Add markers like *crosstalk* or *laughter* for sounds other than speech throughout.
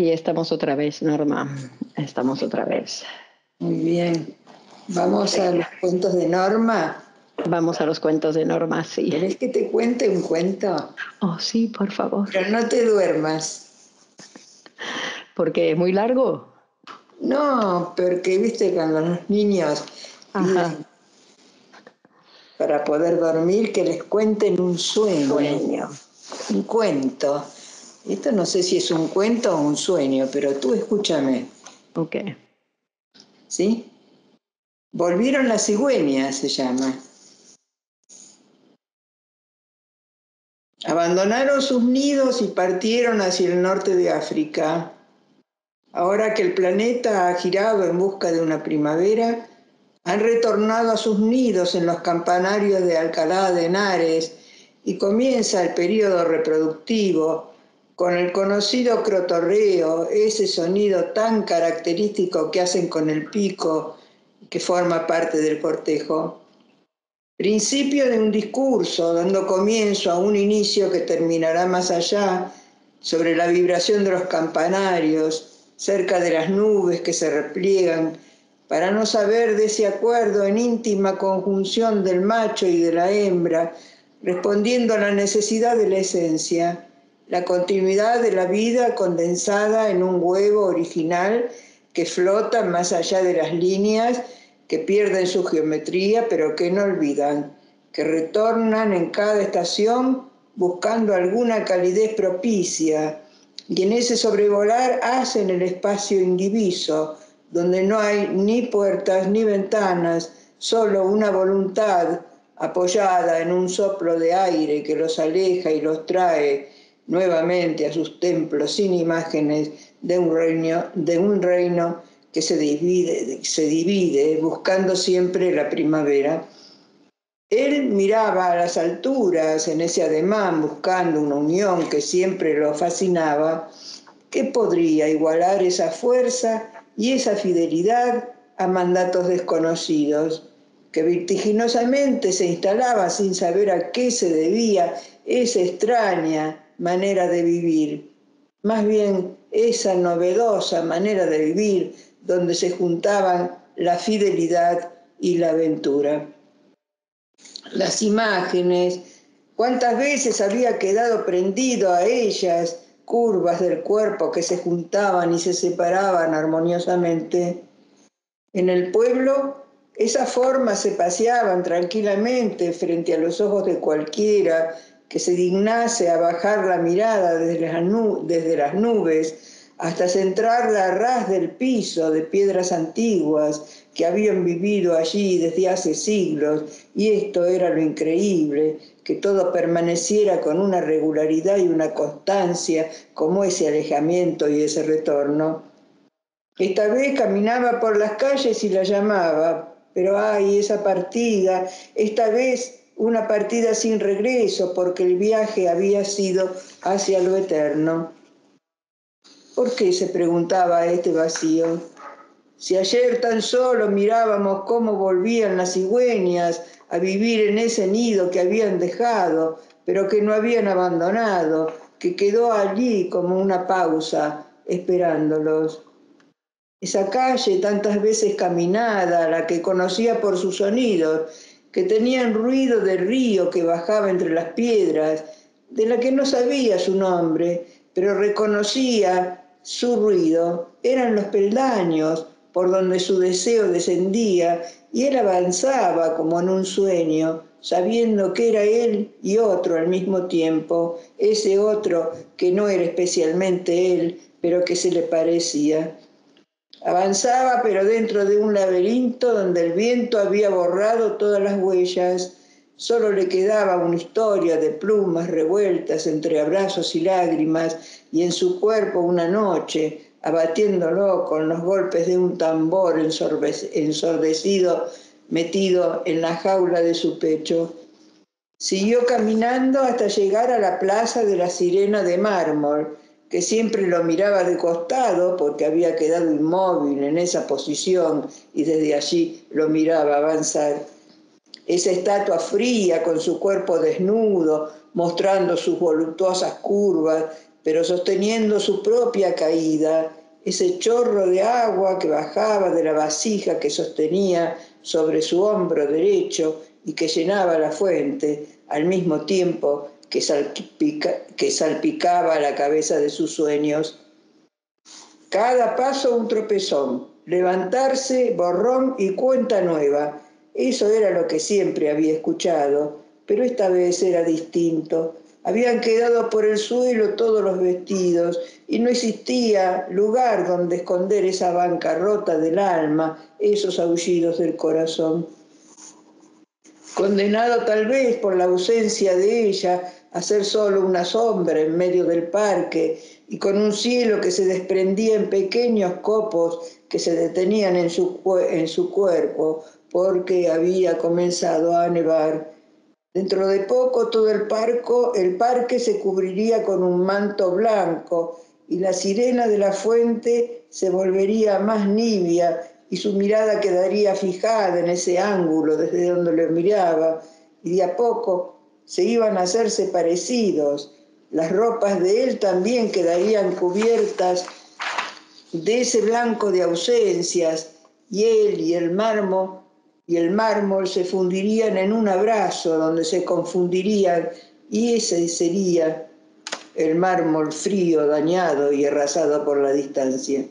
Aquí estamos otra vez, Norma. Estamos otra vez. Muy bien. Vamos a los cuentos de Norma. Vamos a los cuentos de Norma, sí. ¿Querés que te cuente un cuento? Oh, sí, por favor. Pero no te duermas. Porque es muy largo. No, porque viste cuando los niños Ajá. para poder dormir que les cuenten un sueño, Sueño. un cuento. Esto no sé si es un cuento o un sueño, pero tú escúchame. Ok. ¿Sí? Volvieron las cigüeñas, se llama. Abandonaron sus nidos y partieron hacia el norte de África. Ahora que el planeta ha girado en busca de una primavera, han retornado a sus nidos en los campanarios de Alcalá de Henares y comienza el periodo reproductivo con el conocido crotorreo, ese sonido tan característico que hacen con el pico que forma parte del cortejo. Principio de un discurso dando comienzo a un inicio que terminará más allá sobre la vibración de los campanarios, cerca de las nubes que se repliegan para no saber de ese acuerdo en íntima conjunción del macho y de la hembra, respondiendo a la necesidad de la esencia, la continuidad de la vida condensada en un huevo original que flota más allá de las líneas, que pierden su geometría pero que no olvidan, que retornan en cada estación buscando alguna calidez propicia, y en ese sobrevolar hacen el espacio indiviso, donde no hay ni puertas ni ventanas, solo una voluntad apoyada en un soplo de aire que los aleja y los trae nuevamente a sus templos sin imágenes de un reino, de un reino que se divide, se divide buscando siempre la primavera. Él miraba a las alturas en ese ademán buscando una unión que siempre lo fascinaba. ¿Qué podría igualar esa fuerza y esa fidelidad a mandatos desconocidos, que vertiginosamente se instalaba sin saber a qué se debía esa extraña manera de vivir, más bien esa novedosa manera de vivir donde se juntaban la fidelidad y la aventura. Las imágenes, cuántas veces había quedado prendido a ellas, curvas del cuerpo que se juntaban y se separaban armoniosamente. En el pueblo, esas formas se paseaban tranquilamente frente a los ojos de cualquiera que se dignase a bajar la mirada desde las, nubes hasta centrarla a ras del piso de piedras antiguas que habían vivido allí desde hace siglos, y esto era lo increíble, que todo permaneciera con una regularidad y una constancia como ese alejamiento y ese retorno. Esta vez caminaba por las calles y la llamaba, pero ay, esa partida, esta vez una partida sin regreso porque el viaje había sido hacia lo eterno. ¿Por qué se preguntaba este vacío? Si ayer tan solo mirábamos cómo volvían las cigüeñas a vivir en ese nido que habían dejado, pero que no habían abandonado, que quedó allí como una pausa esperándolos. Esa calle tantas veces caminada, la que conocía por sus sonidos, que tenían ruido de río que bajaba entre las piedras, de la que no sabía su nombre, pero reconocía su ruido, eran los peldaños por donde su deseo descendía y él avanzaba como en un sueño, sabiendo que era él y otro al mismo tiempo, ese otro que no era especialmente él, pero que se le parecía. Avanzaba, pero dentro de un laberinto donde el viento había borrado todas las huellas. Solo le quedaba una historia de plumas revueltas entre abrazos y lágrimas, y en su cuerpo una noche, abatiéndolo con los golpes de un tambor ensordecido metido en la jaula de su pecho. Siguió caminando hasta llegar a la plaza de la sirena de mármol, que siempre lo miraba de costado porque había quedado inmóvil en esa posición y desde allí lo miraba avanzar. Esa estatua fría con su cuerpo desnudo, mostrando sus voluptuosas curvas, pero sosteniendo su propia caída, ese chorro de agua que bajaba de la vasija que sostenía sobre su hombro derecho y que llenaba la fuente al mismo tiempo que, salpicaba la cabeza de sus sueños. Cada paso un tropezón, levantarse, borrón y cuenta nueva. Eso era lo que siempre había escuchado, pero esta vez era distinto. Habían quedado por el suelo todos los vestidos y no existía lugar donde esconder esa bancarrota del alma, esos aullidos del corazón. Condenado tal vez por la ausencia de ella a ser solo una sombra en medio del parque y con un cielo que se desprendía en pequeños copos que se detenían en su, en su cuerpo porque había comenzado a nevar. Dentro de poco todo el, parco, el parque se cubriría con un manto blanco y la sirena de la fuente se volvería más nibia y su mirada quedaría fijada en ese ángulo desde donde lo miraba y de a poco se iban a hacerse parecidos. Las ropas de él también quedarían cubiertas de ese blanco de ausencias y él y el mármol y el mármol se fundirían en un abrazo donde se confundirían y ese sería el mármol frío, dañado y arrasado por la distancia.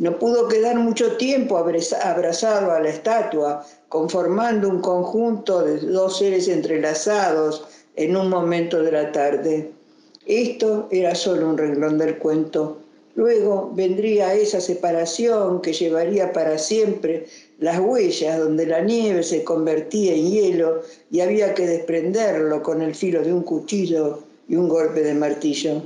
No pudo quedar mucho tiempo abrazado a la estatua, conformando un conjunto de dos seres entrelazados en un momento de la tarde. Esto era solo un renglón del cuento. Luego vendría esa separación que llevaría para siempre las huellas donde la nieve se convertía en hielo y había que desprenderlo con el filo de un cuchillo y un golpe de martillo.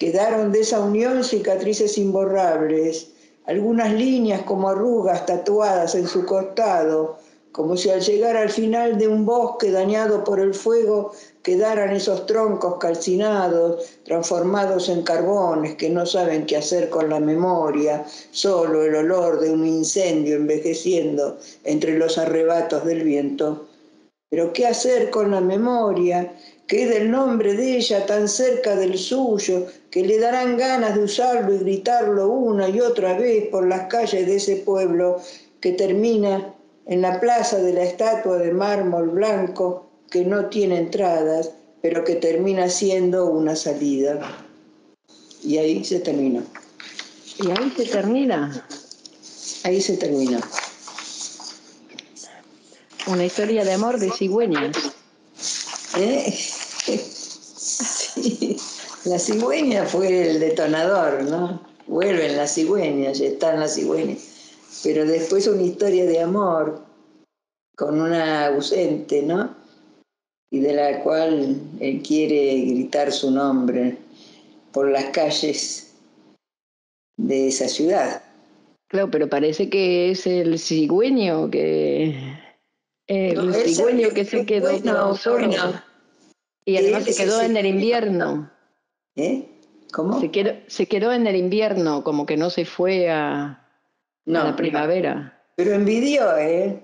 Quedaron de esa unión cicatrices imborrables, algunas líneas como arrugas tatuadas en su costado, como si al llegar al final de un bosque dañado por el fuego quedaran esos troncos calcinados, transformados en carbones que no saben qué hacer con la memoria, solo el olor de un incendio envejeciendo entre los arrebatos del viento. Pero ¿qué hacer con la memoria? Queda el nombre de ella tan cerca del suyo que le darán ganas de usarlo y gritarlo una y otra vez por las calles de ese pueblo que termina en la plaza de la estatua de mármol blanco que no tiene entradas, pero que termina siendo una salida. Y ahí se termina. Y ahí se termina. Ahí se termina. Una historia de amor de cigüeñas. ¿Eh? Sí. *laughs* La cigüeña fue el detonador, ¿no? Vuelven las cigüeñas, están las cigüeñas pero después una historia de amor con una ausente, ¿no? Y de la cual él quiere gritar su nombre por las calles de esa ciudad. Claro, pero parece que es el cigüeño que el cigüeño que se quedó solo. Y además se quedó en el invierno. ¿Eh? ¿Cómo? Se quedó, se quedó en el invierno, como que no se fue a, no, la primavera. Pero envidió, ¿eh?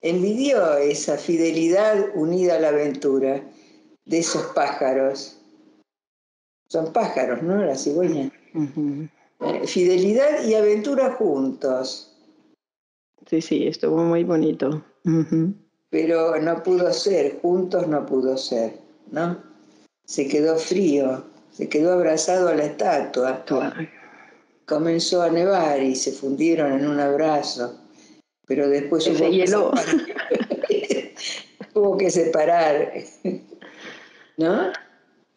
Envidió esa fidelidad unida a la aventura de esos pájaros. Son pájaros, ¿no? La cigüeña. Eh, fidelidad y aventura juntos. Sí, sí, estuvo muy bonito. Pero no pudo ser, juntos no pudo ser, ¿no? Se quedó frío, se quedó abrazado a la estatua comenzó a nevar y se fundieron en un abrazo, pero después hubo, hielo. Que *laughs* hubo que separar, ¿no?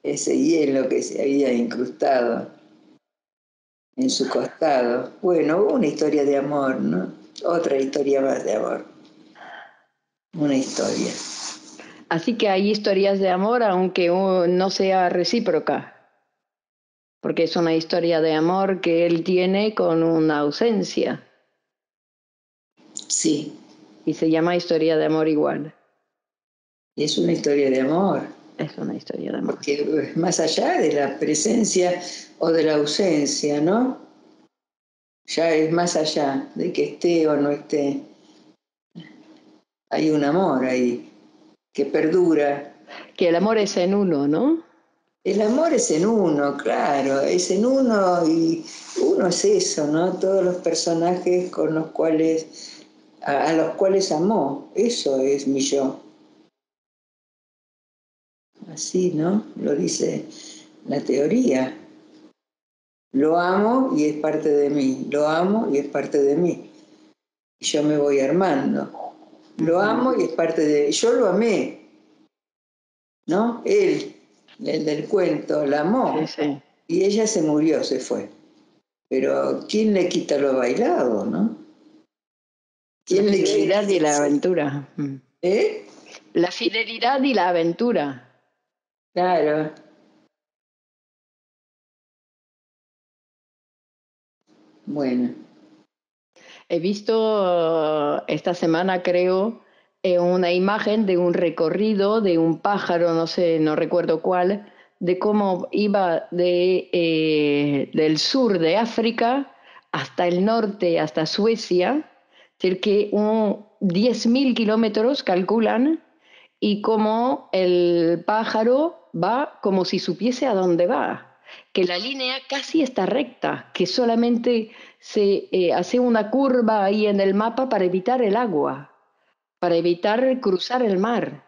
Ese hielo que se había incrustado. en su costado. Bueno, una historia de amor, ¿no? Otra historia más de amor. Una historia. Así que hay historias de amor aunque no sea recíproca, porque es una historia de amor que él tiene con una ausencia. Sí. Y se llama historia de amor igual. Es una historia de amor. Es una historia de amor. Porque es más allá de la presencia o de la ausencia, ¿no? Ya es más allá de que esté o no esté. Hay un amor ahí que perdura. Que el amor es en uno, ¿no? El amor es en uno, claro, es en uno y uno es eso, ¿no? Todos los personajes con los cuales, a, los cuales amó, eso es mi yo. Así, ¿no? Lo dice la teoría. Lo amo y es parte de mí, lo amo y es parte de mí. Y yo me voy armando. Lo amo y es parte de... Yo lo amé, ¿no? Él, el del cuento, la amó. Y ella se murió, se fue. Pero ¿quién le quita lo bailado, no? ¿Quién la fidelidad y la aventura. Mm. ¿Eh? La fidelidad y la aventura. Claro. Bueno. He visto esta semana, creo, eh, una imagen de un recorrido de un pájaro, no sé, no recuerdo cuál, de cómo iba eh, del sur de África hasta el norte, hasta Suecia, cerca que 10.000 kilómetros calculan, y cómo el pájaro va como si supiese a dónde va que la línea casi está recta, que solamente se eh, hace una curva ahí en el mapa para evitar el agua, para evitar cruzar el mar,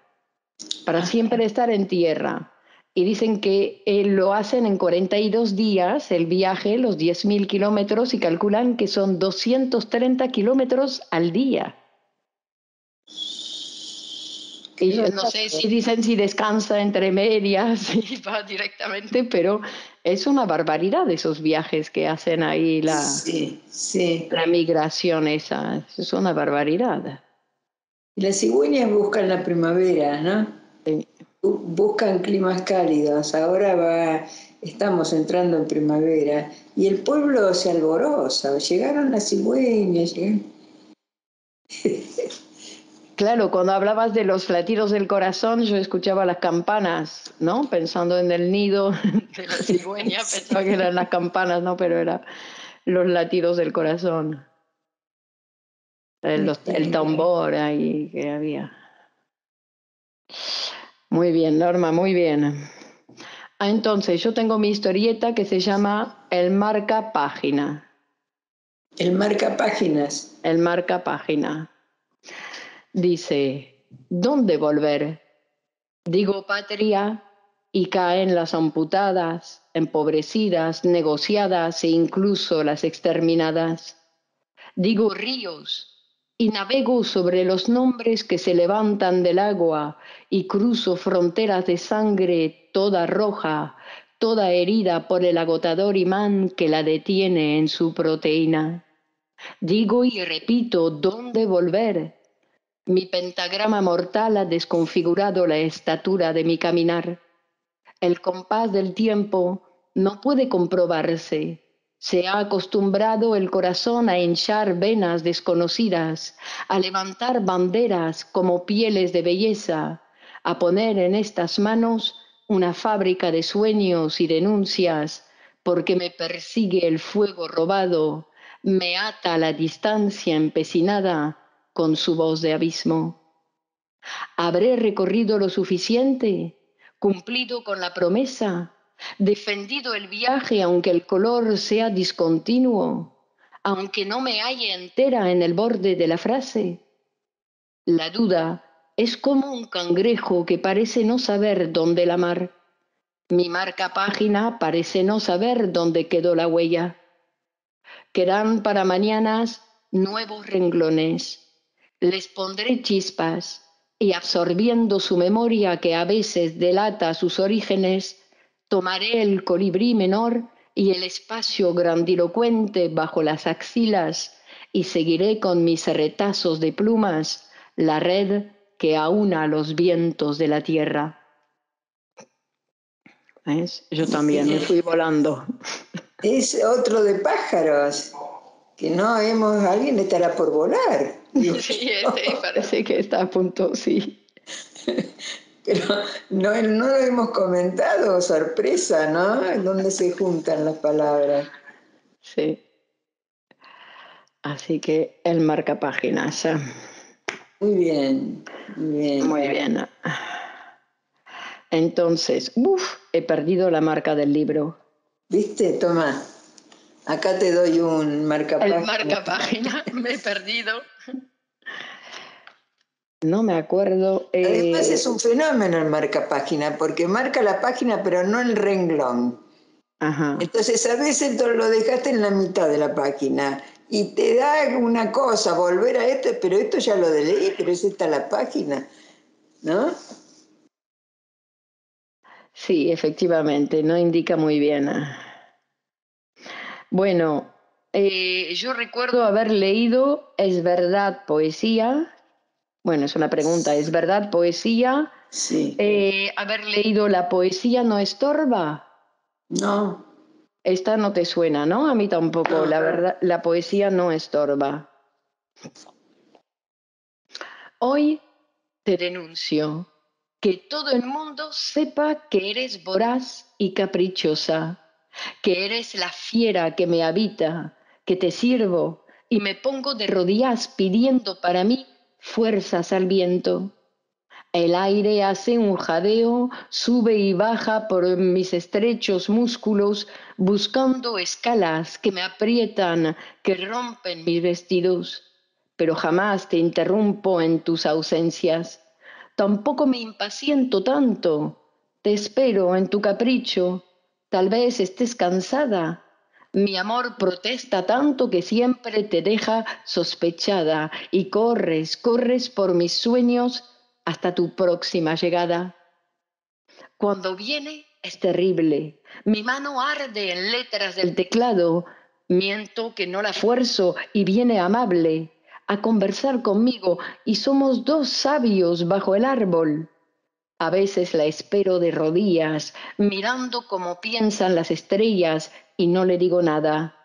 para siempre estar en tierra. Y dicen que eh, lo hacen en 42 días el viaje, los 10.000 kilómetros, y calculan que son 230 kilómetros al día. Y yo no sé si dicen si descansa entre medias *laughs* y va directamente, pero es una barbaridad esos viajes que hacen ahí la, la migración esa. Es una barbaridad. Las cigüeñas buscan la primavera, ¿no? Buscan climas cálidos. Ahora va, estamos entrando en primavera y el pueblo se alborosa. Llegaron las cigüeñas. Claro, cuando hablabas de los latidos del corazón, yo escuchaba las campanas, ¿no? Pensando en el nido *laughs* de la cigüeña, pensaba que eran las campanas, ¿no? Pero eran los latidos del corazón. El, el tambor ahí que había. Muy bien, Norma, muy bien. Ah, entonces, yo tengo mi historieta que se llama El marca página. El marca páginas. El marca página. Dice, ¿dónde volver? Digo patria y caen las amputadas, empobrecidas, negociadas e incluso las exterminadas. Digo ríos y navego sobre los nombres que se levantan del agua y cruzo fronteras de sangre toda roja, toda herida por el agotador imán que la detiene en su proteína. Digo y repito, ¿dónde volver? Mi pentagrama mortal ha desconfigurado la estatura de mi caminar. El compás del tiempo no puede comprobarse. Se ha acostumbrado el corazón a hinchar venas desconocidas, a levantar banderas como pieles de belleza, a poner en estas manos una fábrica de sueños y denuncias, porque me persigue el fuego robado, me ata a la distancia empecinada, con su voz de abismo. ¿Habré recorrido lo suficiente? ¿Cumplido con la promesa? ¿Defendido el viaje aunque el color sea discontinuo? ¿Aunque no me halle entera en el borde de la frase? La duda es como un cangrejo que parece no saber dónde la mar. Mi marca página parece no saber dónde quedó la huella. Quedan para mañanas nuevos renglones les pondré chispas y absorbiendo su memoria que a veces delata sus orígenes, tomaré el colibrí menor y el espacio grandilocuente bajo las axilas y seguiré con mis retazos de plumas la red que aúna los vientos de la tierra. ¿Ves? Yo también me fui volando. Es otro de pájaros, que no hemos, alguien estará por volar. Sí, este parece que está a punto, sí. Pero no, no lo hemos comentado, sorpresa, ¿no? ¿Dónde se juntan las palabras? Sí. Así que el marca páginas. Muy bien, muy bien. Muy bien. Entonces, uff, he perdido la marca del libro. ¿Viste? Toma. Acá te doy un marca página. El marca página, *laughs* me he perdido. No me acuerdo. Eh... Además es un fenómeno el marca página, porque marca la página pero no el renglón. Ajá. Entonces a veces lo dejaste en la mitad de la página y te da una cosa volver a esto, pero esto ya lo leí, pero es esta la página, ¿no? Sí, efectivamente, no indica muy bien. Bueno, eh, yo recuerdo haber leído Es verdad poesía. Bueno, es una pregunta, ¿es verdad poesía? Sí. Eh, haber leído La poesía no estorba. No. Esta no te suena, ¿no? A mí tampoco. La verdad, la poesía no estorba. Hoy te denuncio que todo el mundo sepa que eres voraz y caprichosa, que eres la fiera que me habita, que te sirvo y me pongo de rodillas pidiendo para mí fuerzas al viento. El aire hace un jadeo, sube y baja por mis estrechos músculos, buscando escalas que me aprietan, que rompen mis vestidos. Pero jamás te interrumpo en tus ausencias. Tampoco me impaciento tanto. Te espero en tu capricho. Tal vez estés cansada. Mi amor protesta tanto que siempre te deja sospechada y corres, corres por mis sueños hasta tu próxima llegada. Cuando viene es terrible. Mi mano arde en letras del teclado. Miento que no la fuerzo y viene amable a conversar conmigo y somos dos sabios bajo el árbol. A veces la espero de rodillas, mirando como piensan las estrellas y no le digo nada.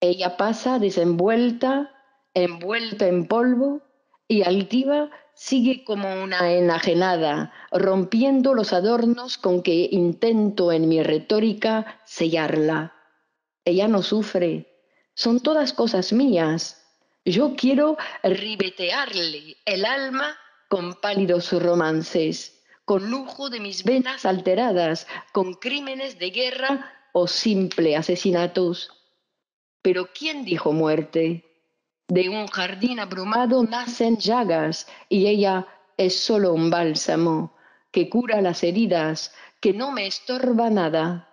Ella pasa desenvuelta, envuelta en polvo y altiva sigue como una enajenada, rompiendo los adornos con que intento en mi retórica sellarla. Ella no sufre, son todas cosas mías. Yo quiero ribetearle el alma con pálidos romances, con lujo de mis venas alteradas, con crímenes de guerra o simple asesinatos. Pero ¿quién dijo muerte? De un jardín abrumado nacen llagas y ella es solo un bálsamo que cura las heridas, que no me estorba nada.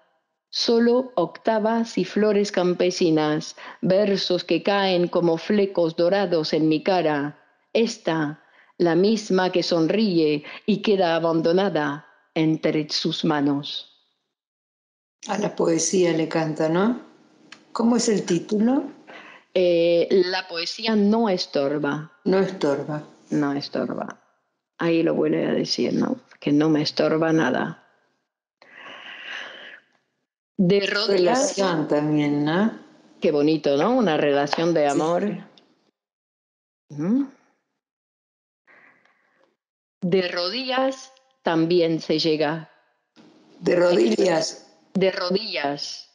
Solo octavas y flores campesinas, versos que caen como flecos dorados en mi cara. Esta, la misma que sonríe y queda abandonada entre sus manos. A la poesía le canta, ¿no? ¿Cómo es el título? Eh, la poesía no estorba. No estorba. No estorba. Ahí lo vuelve a decir, ¿no? Que no me estorba nada. De rodillas. Relación también, ¿no? Qué bonito, ¿no? Una relación de amor. De rodillas también se llega. De rodillas. De rodillas.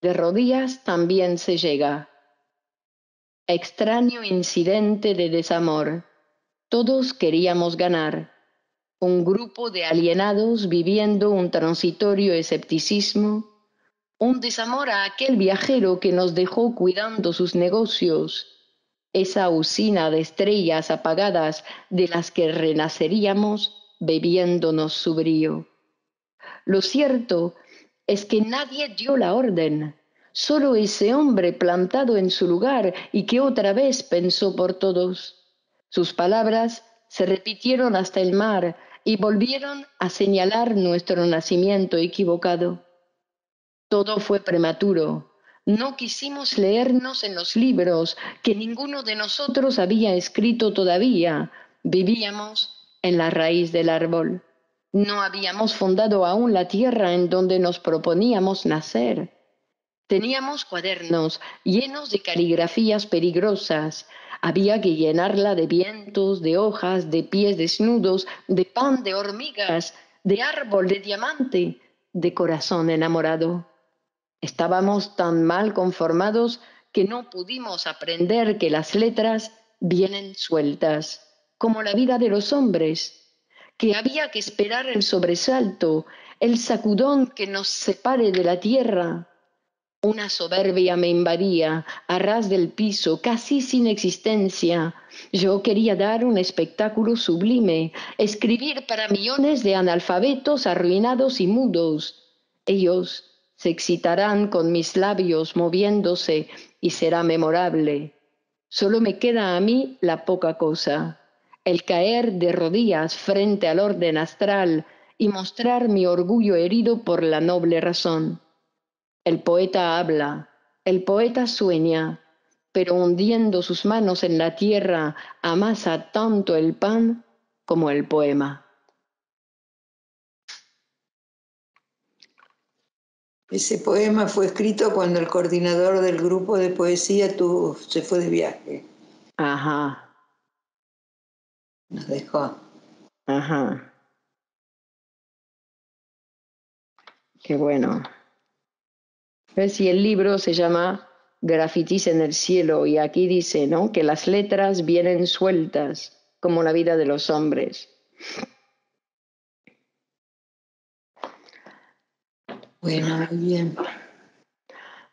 De rodillas también se llega. Extraño incidente de desamor. Todos queríamos ganar. Un grupo de alienados viviendo un transitorio escepticismo. Un desamor a aquel viajero que nos dejó cuidando sus negocios. Esa usina de estrellas apagadas de las que renaceríamos bebiéndonos su brío. Lo cierto es que nadie dio la orden solo ese hombre plantado en su lugar y que otra vez pensó por todos. Sus palabras se repitieron hasta el mar y volvieron a señalar nuestro nacimiento equivocado. Todo fue prematuro. No quisimos leernos en los libros que ninguno de nosotros había escrito todavía. Vivíamos en la raíz del árbol. No habíamos fundado aún la tierra en donde nos proponíamos nacer. Teníamos cuadernos llenos de caligrafías peligrosas. Había que llenarla de vientos, de hojas, de pies desnudos, de pan, de hormigas, de árbol, de diamante, de corazón enamorado. Estábamos tan mal conformados que no pudimos aprender que las letras vienen sueltas, como la vida de los hombres, que había que esperar el sobresalto, el sacudón que nos separe de la tierra, una soberbia me invadía, a ras del piso, casi sin existencia. Yo quería dar un espectáculo sublime, escribir para millones de analfabetos arruinados y mudos. Ellos se excitarán con mis labios moviéndose y será memorable. Solo me queda a mí la poca cosa, el caer de rodillas frente al orden astral y mostrar mi orgullo herido por la noble razón. El poeta habla, el poeta sueña, pero hundiendo sus manos en la tierra amasa tanto el pan como el poema. Ese poema fue escrito cuando el coordinador del grupo de poesía se fue de viaje. Ajá. Nos dejó. Ajá. Qué bueno. Si el libro se llama Grafitis en el cielo y aquí dice, ¿no? Que las letras vienen sueltas como la vida de los hombres. Bueno, muy bien.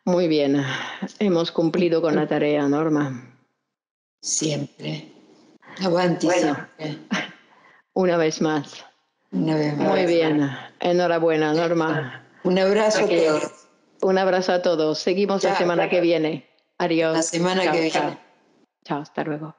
Muy bien. Hemos cumplido con la tarea, Norma. Siempre. Avanti *laughs* Una vez más. Una vez más. Muy bien. Enhorabuena, Norma. Un abrazo a todos. Un abrazo a todos. Seguimos la semana que viene. Adiós. La semana que viene. Chao, hasta luego.